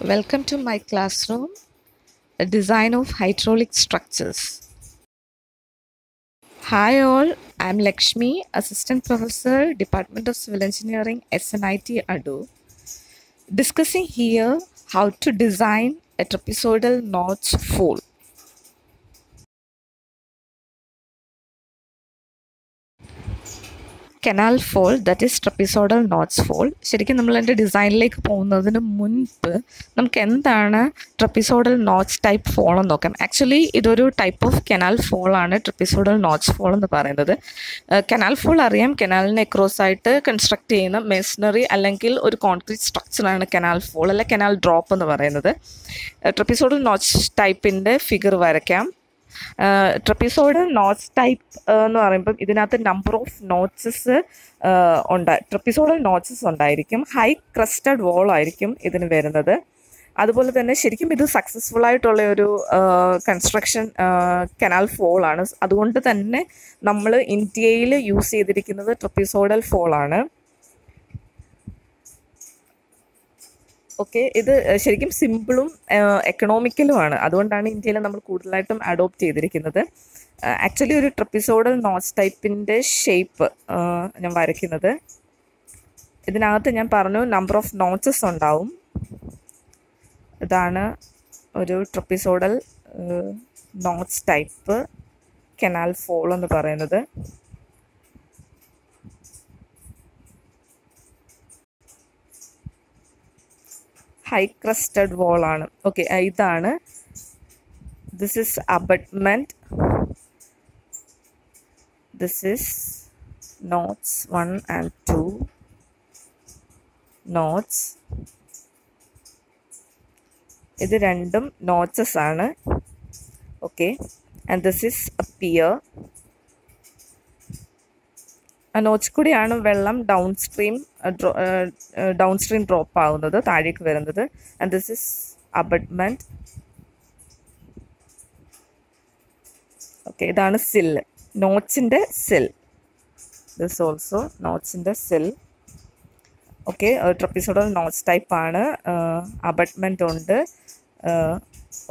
Welcome to my classroom, a design of hydraulic structures. Hi all, I'm Lakshmi, Assistant Professor, Department of Civil Engineering, SNIT Adoor, discussing here how to design a trapezoidal notch fall. Canal fall that is trapezoidal notch fall ശരിക്കും നമ്മൾ എന്റെ ഡിസൈനിലേക്ക് പോകുന്നതിന് മുൻപ് നമുക്ക് എന്താണ് trapezoidal notch type fall എന്ന് നോക്കാം. Actually ഇതൊരു ടൈപ്പ് ഓഫ് കനാൽ ഫോൾ ആണ് ട്രപ്പിസോഡൽ നോട്ട്സ് ഫോൾ എന്ന് പറയുന്നത്. കനാൽ ഫോൾ അറിയാം. കനാലിനെ ക്രോസ് ആയിട്ട് കൺസ്ട്രക്ട് ചെയ്യുന്ന മെഷീനറി അല്ലെങ്കിൽ ഒരു കോൺക്രീറ്റ് സ്ട്രക്ചറാണ് കനാൽ ഫോൾ അല്ലെ കനാൽ ഡ്രോപ്പ് എന്ന് പറയുന്നത്. ട്രപ്പിസോഡൽ നോട്ട്സ് ടൈപ്പിന്റെ ഫിഗർ വരയ്ക്കാം. ട്രപ്പിസോഡ് നോട്ട്സ് ടൈപ്പ് എന്ന് പറയുമ്പം ഇതിനകത്ത് നമ്പർ ഓഫ് നോട്ട്സസ് ഉണ്ട്. ട്രപ്പിസോഡൽ നോട്ട്സസ് ഉണ്ടായിരിക്കും. ഹൈ ക്രസ്റ്റഡ് വോൾ ആയിരിക്കും ഇതിന് വരുന്നത്. അതുപോലെ തന്നെ ശരിക്കും ഇത് സക്സസ്ഫുൾ ആയിട്ടുള്ള ഒരു കൺസ്ട്രക്ഷൻ കനാൽ ഫോൾ ആണ്. അതുകൊണ്ട് തന്നെ നമ്മൾ ഇന്ത്യയിൽ യൂസ് ചെയ്തിരിക്കുന്നത് ട്രപ്പിസോഡൽ ഫോൾ ഓക്കെ ഇത് ശരിക്കും സിമ്പിളും എക്കണോമിക്കലുമാണ്. അതുകൊണ്ടാണ് ഇന്ത്യയിൽ നമ്മൾ കൂടുതലായിട്ടും അഡോപ്റ്റ് ചെയ്തിരിക്കുന്നത്. ആക്ച്വലി ഒരു ട്രപ്പിസോഡൽ നോസ് ടൈപ്പിന്റെ ഷേപ്പ് ഞാൻ വരയ്ക്കുന്നത്. ഇതിനകത്ത് ഞാൻ പറഞ്ഞു നമ്പർ ഓഫ് നോട്ട്സസ് ഉണ്ടാവും. ഇതാണ് ഒരു trapezoidal notch type canal fall എന്ന് പറയുന്നത്. ഹൈ ക്രസ്റ്റഡ് വോൾ ആണ് ഓക്കെ ഇതാണ് this is abutment this is notes one and to notes ഇത് രണ്ടും നോട്ട്സസ് ആണ് okay and this is A peer Notch കൂടിയാണ് വെള്ളം downstream downstream drop ആവുന്നത് താഴേക്ക് വരുന്നത്. And this is abutment okay ഇതാണ് സില്ല് നോച്ചിന്റെ sill this also നോച്ചിന്റെ sill okay trapezoid notch type ആണ് അബട്ട്മെന്റ് ഉണ്ട്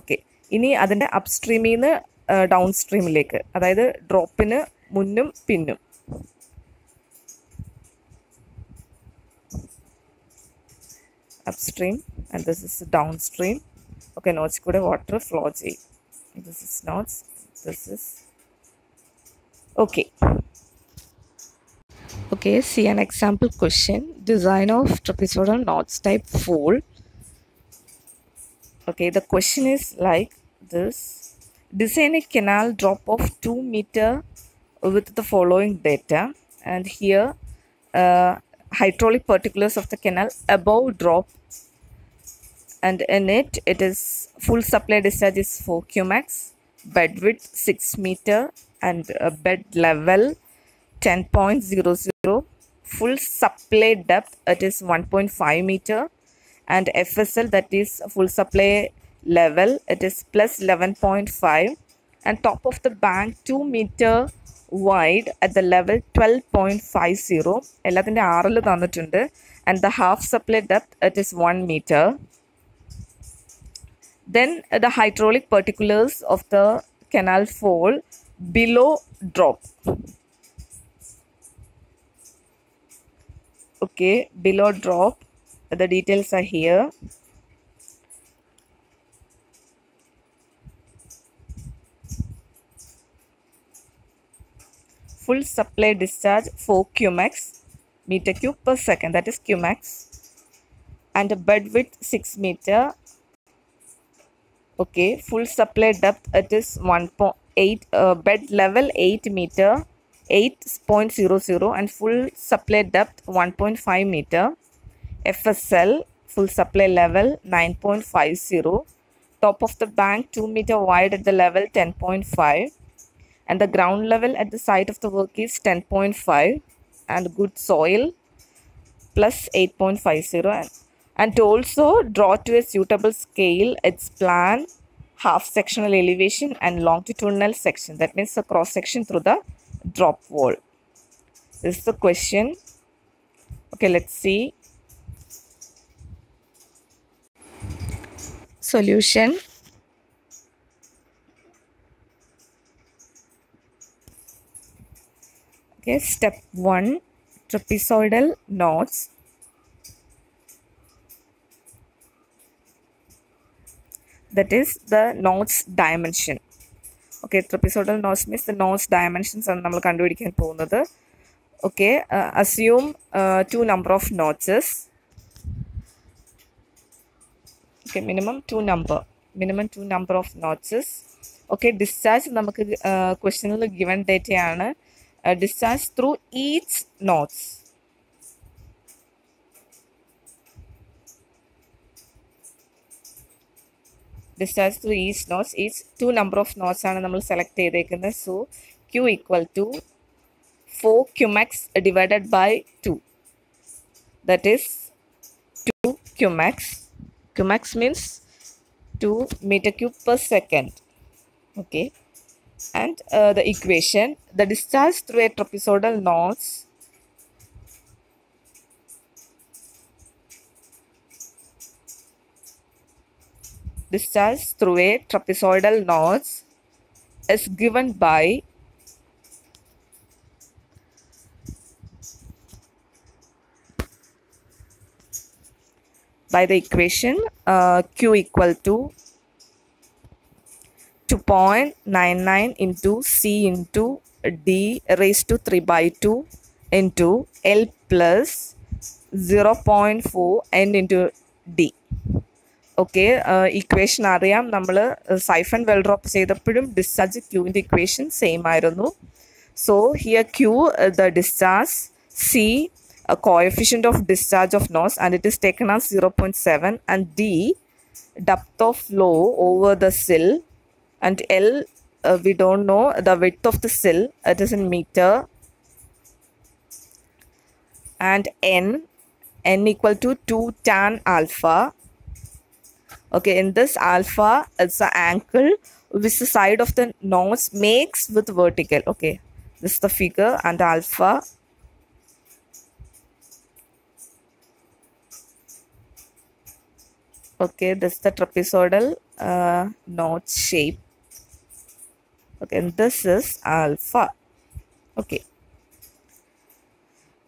ഓക്കെ ഇനി അതിന്റെ അപ്സ്ട്രീമിൽ നിന്ന് ഡൗൺ സ്ട്രീമിലേക്ക് അതായത് ഡ്രോപ്പിന് മുന്നും പിന്നും. upstream and this is downstream. Okay notch kude water flow J. this is notch this is okay. Okay see an example question. Design of trapezoidal notch type 4 okay the question is like this. Design a canal drop of 2 meter with the following data. And here uh, hydraulic particulars of the canal above drop. And in it it is full supply discharge is 4 cumecs bed width 6 meter and uh, bed level 10.00 full supply depth it is 1.5 meter. And fsl that is full supply level it is plus 11.5 and top of the bank 2 meter wide at the level 12.50 എല്ലാത്തിൻ്റെ ആറിൽ തന്നിട്ടുണ്ട് and the half supply depth it is one metre then the hydraulic particulars of the canal fall below drop okay below drop the details are here Full supply discharge 4 cumecs meter cube per second that is cumecs and a bed width 6 meter. Okay full supply depth it is 1.8 uh, bed level 8 meter 8.00 and full supply depth 1.5 meter. Fsl full supply level 9.50 top of the bank 2 meter wide at the level 10.5 and the ground level at the site of the work is 10.5 and good soil plus 8.50 and, and to also draw to a suitable scale its plan half sectional elevation and longitudinal section. That means the cross section through the drop wall. This is the question. Okay let's see. Solution okay step 1 trapezoidal knots that is the knots dimension okay trapezoidal knots means the knots dimensions ആണ് നമ്മൾ കണ്ടുപിടിക്കാൻ പോകുന്നത് okay uh, assume uh, two number of notches okay minimum two number minimum two number of notches okay discharge നമുക്ക് ക്വസ്റ്റനിൽ given ഡേറ്റയാണ് a distance through each nodes. Distance through each nodes is two number of nodes and we select it. So Q equal to 4 cumecs divided by 2. That is 2 cumecs. Q max means 2 meter cube per second. Okay and uh, the equation the discharge through a trapezoidal notch discharge through a trapezoidal notch is given by by the equation uh, q equal to 2.99 into c into d raised to 3 by 2 into l plus 0.4 N into d. Okay equation അറിയാം. നമ്മൾ siphon well drop ചെയ്തപ്പോഴും discharge ക്യൂവിന്റെ equation same ആയിരുന്നു. So here Q the discharge C coefficient of discharge of notch and it is taken as zero point seven and D depth of flow over the sill and L uh, we don't know the width of the sill it is in meter. And N N equal to 2 tan alpha. Okay in this alpha it's the angle which the side of the nose makes with vertical. Okay this is the figure and alpha. Okay this is the trapezoidal uh, knot shape okay this is alpha okay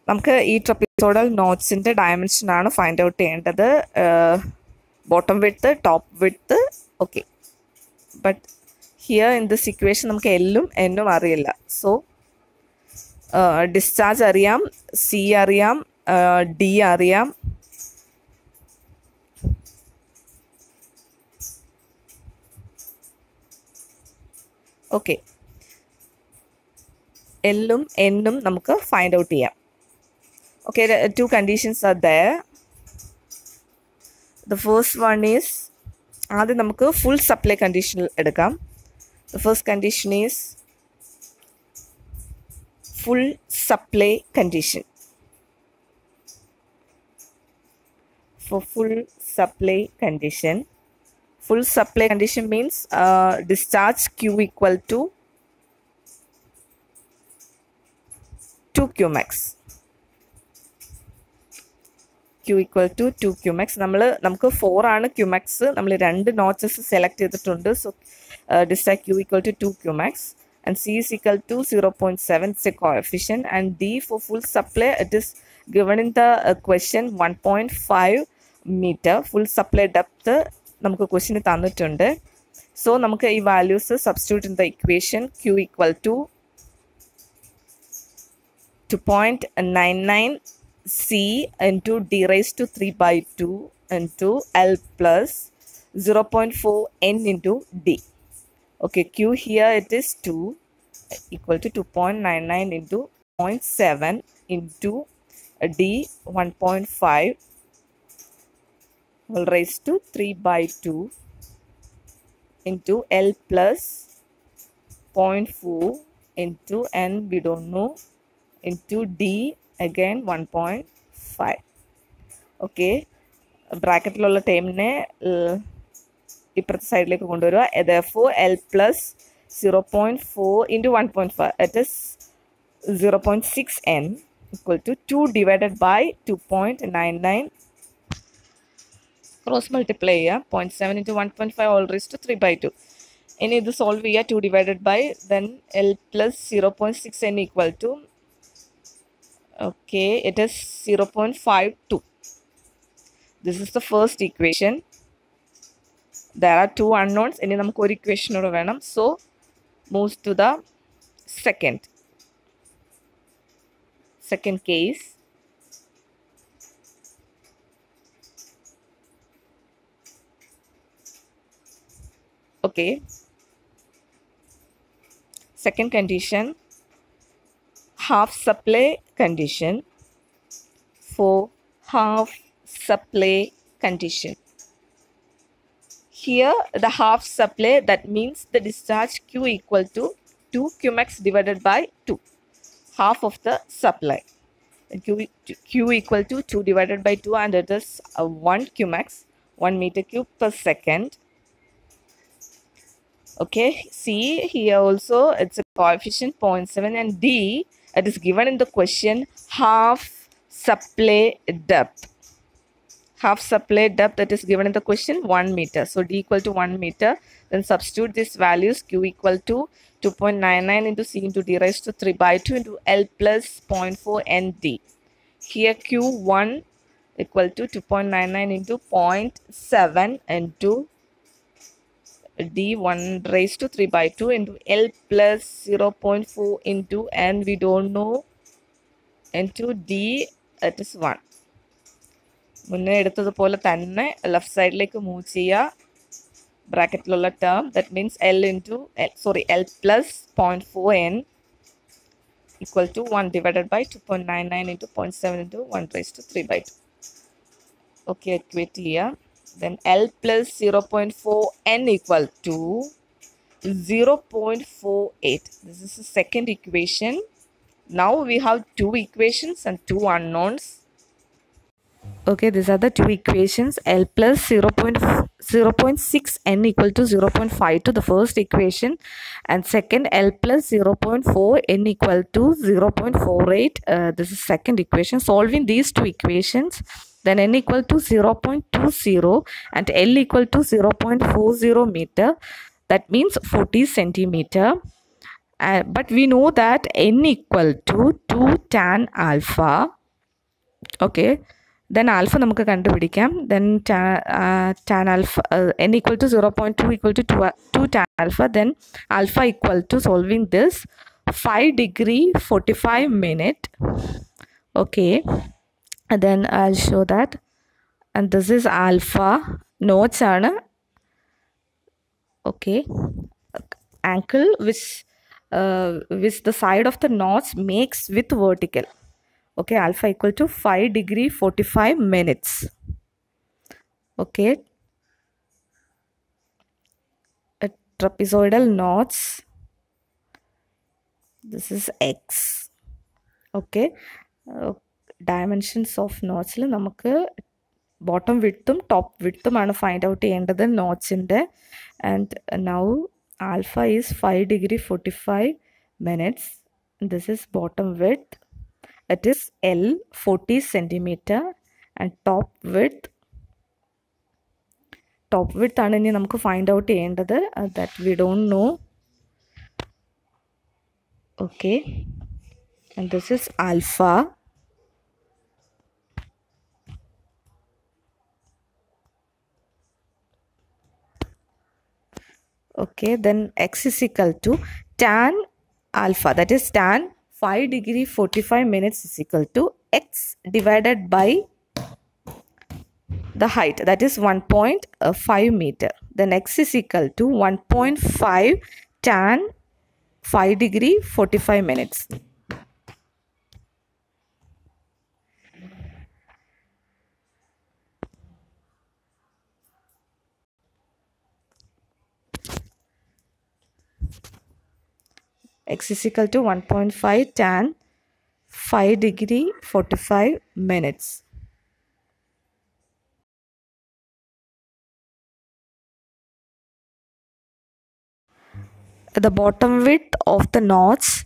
നമുക്ക് ഈ trapezoidal നോട്ട്സിന്റെ ഡയമെൻഷനാണ് find out ചെയ്യേണ്ടത് bottom width top width okay but here in the equation നമുക്ക് എല്ലും എന്നും അറിയില്ല. So discharge അറിയാം സി അറിയാം ഡി അറിയാം. ഓക്കെ എല്ലും എന്നും നമുക്ക് ഫൈൻഡ് ഔട്ട് ചെയ്യാം. Okay two conditions are the first one is ആദ്യം നമുക്ക് ഫുൾ സപ്ലൈ കണ്ടീഷനിൽ എടുക്കാം. The first condition is full supply condition for full supply condition. full supply condition means uh, discharge Q equal to 2 cumecs. Q equal to 2 cumecs. We have 4 and cumecs. We have 2 notches selected. So uh, discharge Q equal to 2 cumecs. And C is equal to 0.7 say coefficient. And D for full supply, it is given in the uh, question 1.5 meter full supply depth നമുക്ക് ക്വസ്റ്റിന് തന്നിട്ടുണ്ട് so നമുക്ക് ഈ values substitute in the equation Q equal to two point nine nine C into D raise to three by two into L plus zero point four N into D okay Q here it is two equal to 2.99 into 0.7 into d 1.5 will raise to 3 by 2 into L plus 0.4 into N we don't know into D again 1.5 okay ബ്രാക്കറ്റിലുള്ള ടേമിനെ ഇപ്പുറത്തെ സൈഡിലേക്ക് കൊണ്ടുവരിക ദോ L plus zero point four into one point five that is zero point six N equal to two divided by two point nine nine cross multiply ചെയ്യുക point seven into one point five whole raise to three by to ഇനി ഇത് solve ചെയ്യുക two divided by then L plus zero point six N equal to okay it is zero point five to this is the first equation there are to unknowns ഇനി നമുക്ക് ഒരു ഇക്വേഷനോട് വേണം so moves to the second second case Okay. Second condition. Half supply condition. For half supply condition. Here the half supply that means the discharge q equal to 2 cumecs divided by 2 half of the supply. Q, Q equal to 2 divided by 2 and it is uh, 1 cumecs, 1 meter cube per second. Okay, see here also it's a coefficient 0.7 and D it is given in the question half supply depth. Half supply depth that is given in the question 1 meter. So D equal to 1 meter. Then substitute these values Q equal to 2.99 into C into D raised to 3 by 2 into L plus 0.4 ND. Here Q1 equal to 2.99 into 0.7 into D1 raised to 3 by 2 into L plus 0.4 into and we don't know into D it is 1. മുന്നേ എടുത്തതുപോലെ തന്നെ left സൈഡിലേക്ക് move ചെയ്യുക ബ്രാക്കറ്റിലുള്ള term that means L into L sorry L plus point four N equal to one divided by two point nine nine into point seven into one rice to three by to okay എക്വേറ്റ് ചെയ്യുക Then L plus 0.4 N equal to 0.48. This is the second equation. Now we have two equations and two unknowns. Okay, these are the two equations. L plus 0. 0.6 n equal to 0.5 to the first equation and second L plus 0.4 n equal to 0.48. Uh, this is second equation. Solving these two equations then n equal to 0.20 and l equal to 0.40 meter that means 40 centimeter uh, but we know that n equal to 2 tan alpha okay then alpha നമുക്ക് കണ്ടുപിടിക്കാം then tan, uh, tan alpha uh, n equal to 0.2 equal to 2, 2 tan alpha then alpha equal to solving this 5 degree 45 minute okay and then I'll show that. And this is alpha notes ആണ് okay. Ankle which uh, which the side of the notch makes with vertical. Okay alpha equal to 5 degree 45 minutes. Okay. A trapezoidal notch this is x. Okay. Uh, dimensions of knotsൽ നമുക്ക് bottom വിട്ടും top വിട്ടുമാണ് find out ചെയ്യേണ്ടത് നോട്ട്സിൻ്റെ and now alpha is five degree forty five minutes this is bottom with it is L 40 centimeter and top width top width ആണ് ഇനി നമുക്ക് find out ചെയ്യേണ്ടത് that we don't know okay and this is alpha Okay then x is equal to tan alpha that is tan 5 degree 45 minutes is equal to x divided by the height that is uh, 1.5 meter. Then x is equal to 1.5 tan 5 degree 45 minutes x is equal to 1.5 tan 5 degree 45 minutes. The bottom width of the notch,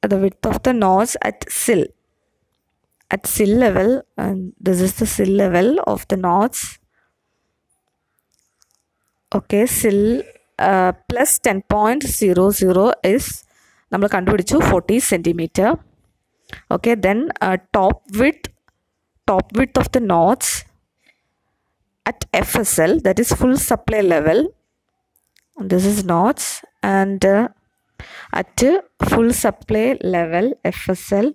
the width of the notch at sill at sill level and this is the sill level of the notch okay sill plus 10.00 is we can 40 centimeter. okay then uh, top width top width of the notch at FSL that is full supply level this is notch and uh, at full supply level FSL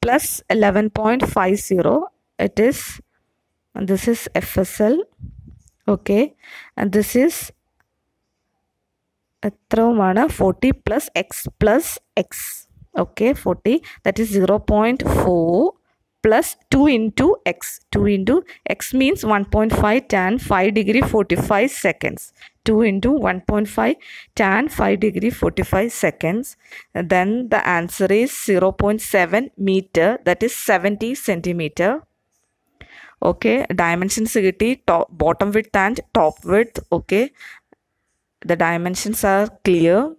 plus 11.50 it is this is FSL okay and this is എത്രവുമാണ് forty plus X plus X okay 40 that is 0.4 plus 2 into x 2 into x means 1.5 tan 5 degree 45 seconds 2 into 1.5 tan 5 degree 45 seconds then the answer is 0.7 meter that is 70 centimeter okay dimensions കിട്ടി top bottom width and top width okay the dimensions are clear.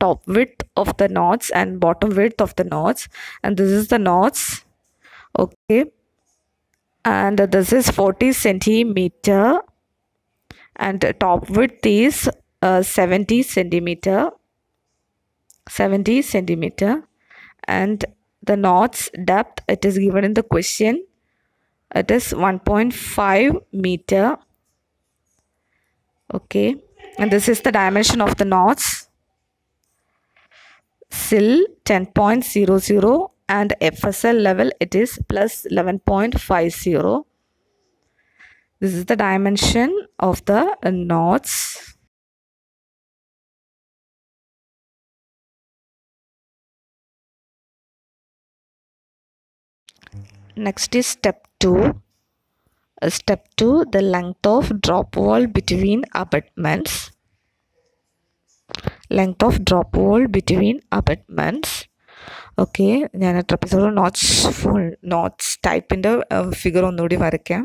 Top width of the notch and bottom width of the notch. And this is the notch. Okay. And this is 40 centimeter. And top width is uh, 70 centimeter. 70 centimeter. And the notch depth it is given in the question. It is 1.5 meter. Okay and this is the dimension of the notch SIL 10.00 and FSL level it is plus 11.50. This is the dimension of the notch. Next is step 2. Uh, step 2 the length of drop wall between abutments length of drop wall between അബറ്റ്മെൻറ്റ്സ് okay ഞാൻ trapezoid notes full notes ടൈപ്പിൻ്റെ figure ഒന്നുകൂടി വരയ്ക്കാം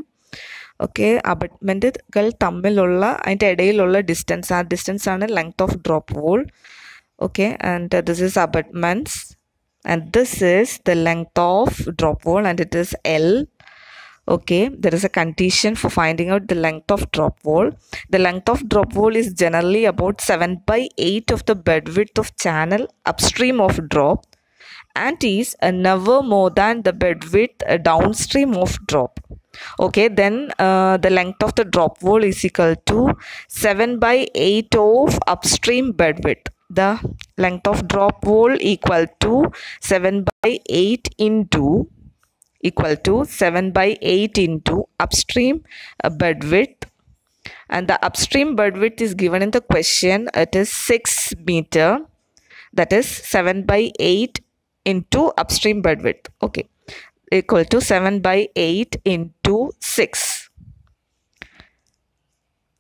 okay അബറ്റ്മെൻറ്റുകൾ തമ്മിലുള്ള അതിൻ്റെ ഇടയിലുള്ള distance ആ distance ആണ് length of drop wall okay and this is അബറ്റ്മെൻറ്റ്സ് and this is the length of drop wall and it is L okay there is a condition for finding out the length of drop wall. The length of drop wall is generally about 7 by 8 of the bed width of channel upstream of drop and is never more than the bed width downstream of drop. Okay then uh, the length of the drop wall is equal to 7 by 8 of upstream bed width the length of drop wall equal to 7 by 8 into equal to 7 by 8 into upstream uh, bed width and the upstream bed width is given in the question it is 6 meter that is 7 by 8 into upstream bed width okay equal to 7 by 8 into 6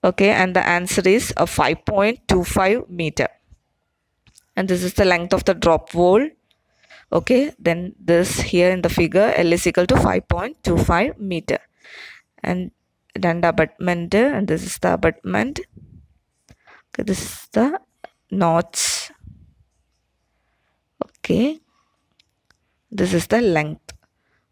okay and the answer is a 5.25 meter. And this is the length of the drop wall okay then this here in the figure l is equal to 5.25 meter and then the abutment and this is the abutment okay, this is the notch okay this is the length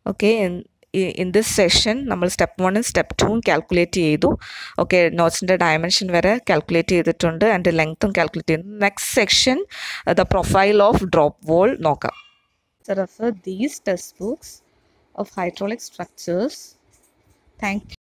okay and in this session, number step 1 and step 2 calculate edu. Okay, notes in the dimension where calculate the tundra and the length calculate. Next section, the profile of drop wall knocker to refer these textbooks of hydraulic structures. Thank you.